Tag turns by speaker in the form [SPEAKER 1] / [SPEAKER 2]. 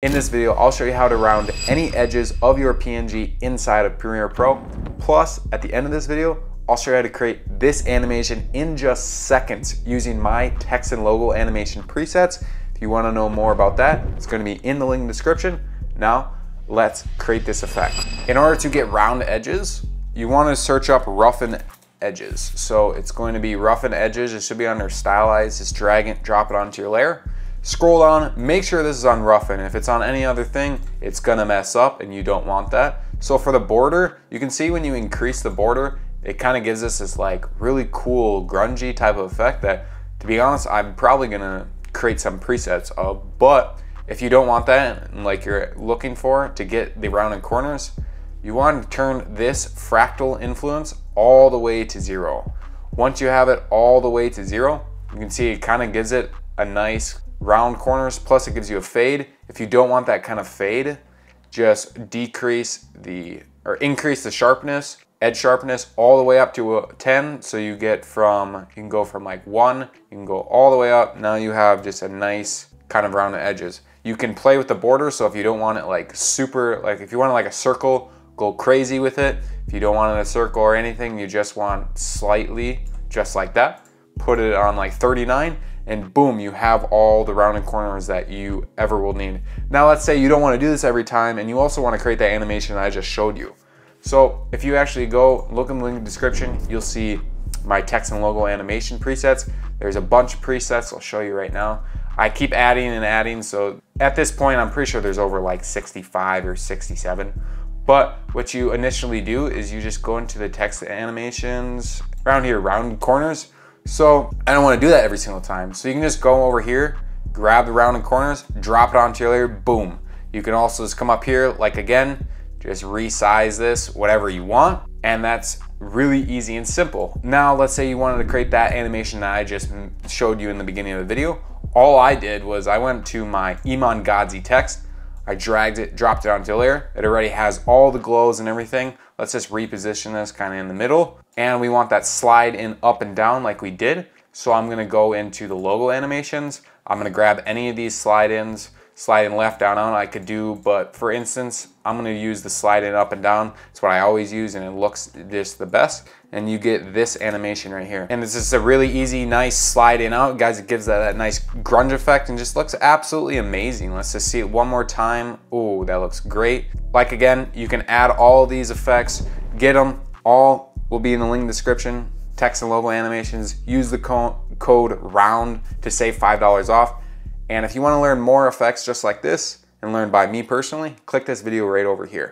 [SPEAKER 1] In this video, I'll show you how to round any edges of your PNG inside of Premiere Pro. Plus, at the end of this video, I'll show you how to create this animation in just seconds using my text and logo animation presets. If you wanna know more about that, it's gonna be in the link in the description. Now, let's create this effect. In order to get round edges, you wanna search up roughen edges. So it's going to be roughen edges. It should be under stylize. Just drag it, drop it onto your layer. Scroll down, make sure this is on roughen. If it's on any other thing, it's gonna mess up and you don't want that. So for the border, you can see when you increase the border, it kind of gives us this like really cool grungy type of effect that to be honest, I'm probably gonna create some presets of, but if you don't want that, and like you're looking for to get the rounded corners, you want to turn this fractal influence all the way to zero. Once you have it all the way to zero, you can see it kind of gives it a nice round corners, plus it gives you a fade. If you don't want that kind of fade, just decrease the, or increase the sharpness, edge sharpness all the way up to a 10. So you get from, you can go from like one, you can go all the way up. Now you have just a nice kind of rounded edges. You can play with the border. So if you don't want it like super, like if you want like a circle, go crazy with it. If you don't want it a circle or anything, you just want slightly, just like that. Put it on like 39 and boom, you have all the rounded corners that you ever will need. Now let's say you don't wanna do this every time and you also wanna create that animation I just showed you. So if you actually go look in the link description, you'll see my text and logo animation presets. There's a bunch of presets I'll show you right now. I keep adding and adding, so at this point, I'm pretty sure there's over like 65 or 67. But what you initially do is you just go into the text animations around here, round corners. So I don't wanna do that every single time. So you can just go over here, grab the rounded corners, drop it onto your layer, boom. You can also just come up here, like again, just resize this, whatever you want. And that's really easy and simple. Now, let's say you wanted to create that animation that I just showed you in the beginning of the video. All I did was I went to my Iman Gadzhi text, I dragged it, dropped it onto a layer. It already has all the glows and everything. Let's just reposition this kind of in the middle. And we want that slide in up and down like we did. So I'm gonna go into the logo animations. I'm gonna grab any of these slide ins, sliding left down on I could do, but for instance, I'm gonna use the sliding up and down. It's what I always use and it looks just the best. And you get this animation right here. And it's just a really easy, nice slide in out. Guys, it gives that, that nice grunge effect and just looks absolutely amazing. Let's just see it one more time. Oh, that looks great. Like again, you can add all these effects, get them all will be in the link description. Text and logo animations, use the co code ROUND to save $5 off. And if you wanna learn more effects just like this and learn by me personally, click this video right over here.